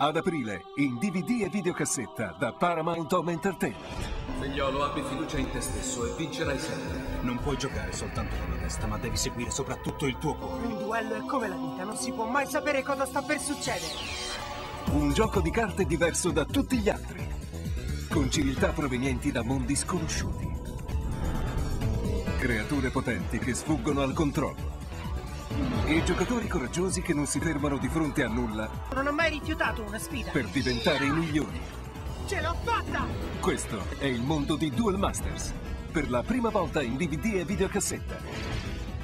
Ad aprile, in DVD e videocassetta da Paramount Home Entertainment. Figliolo, abbi fiducia in te stesso e vincerai sempre. Non puoi giocare soltanto con la testa, ma devi seguire soprattutto il tuo cuore. Un duello è come la vita, non si può mai sapere cosa sta per succedere. Un gioco di carte diverso da tutti gli altri. Con civiltà provenienti da mondi sconosciuti. Creature potenti che sfuggono al controllo. E giocatori coraggiosi che non si fermano di fronte a nulla Non ho mai rifiutato una sfida. per diventare i migliori. Ce l'ho fatta! Questo è il mondo di Duel Masters. Per la prima volta in DVD e videocassetta.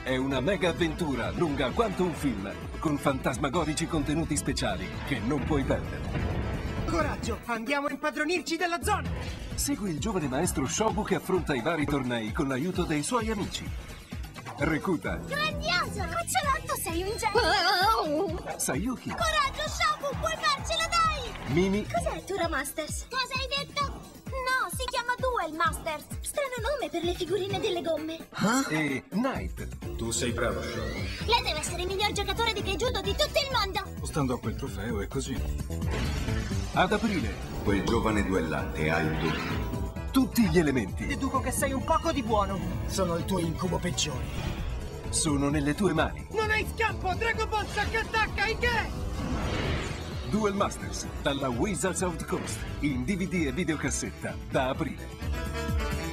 È una mega avventura lunga quanto un film, con fantasmagorici contenuti speciali che non puoi perdere. Coraggio, andiamo a impadronirci della zona! Segui il giovane maestro Shobu che affronta i vari tornei con l'aiuto dei suoi amici. Rekuta, Grandioso! Cucciolotto, sei un genio! Sayuki, Coraggio, Shobu, puoi farcela, dai! Mimi Cos'è Tura Masters? Cosa hai detto? No, si chiama Duel Masters. Strano nome per le figurine delle gomme. e Knight. Tu sei bravo, Show. Lei deve essere il miglior giocatore di Keijudo di tutto il mondo. Stando a quel trofeo è così. Ad aprile, Quel giovane duellante ha il dubbio. Tutti gli elementi Deduco che sei un poco di buono. Sono il tuo incubo peggiore. sono nelle tue mani. Non hai scampo, Dragon Ball che attacca, in che? Duel Masters, dalla Wizards of the Coast, in DVD e videocassetta da aprile.